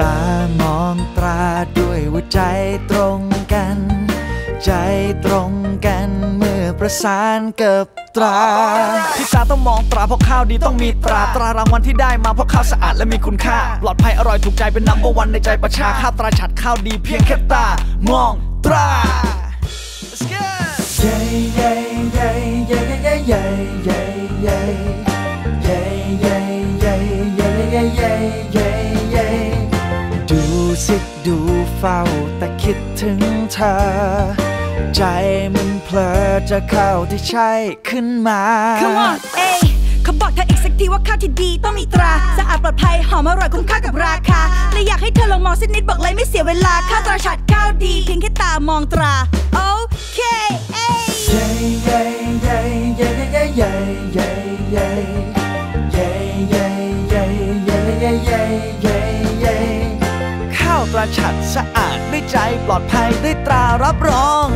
ตามองตราด้วยหัวใจตรงกัน ใจตรงกันเมื่อประสานกับตราที่ตาต้องมองตราเพราะข้าวดีต้องมีตราตรารางวัลที่ได้มาเพราะข้าวสะอาดและมีคุณค่าปลอดภัยอร่อยถูกใจเป็นนัมประวันในใจประชาข้าวตราฉัดข้าวดีเพียงแค่ตามองตราใหญ่ใหญ่ใหญ่ใหญ่ใหญ่ใหญ่ใหญ่ สิดูเฝ้าแต่คิดถึงเธอ ใจมันเพลอจะเข้าที่ใช่ขึ้นมา Come on เอ้ยเขาบอกเธออีกสักทีว่าข้าวที่ดีต้องมีตรา สะอาดปลอดภัยหอมอร่อยคุ้มค่ากับราคาเลยอยากให้เธอลองมองสักนิดบอกเลยไม่เสียเวลาข้าวตราฉัดข้าวดี เพียงแค่ตามองตรา โอเคเอ้ยเย้เย้เย้เย้เย้เย้เย้เย้เย้เย้เย้ กระฉัดสะอาดด้ใจปลอดภัยได้ตรารับรอง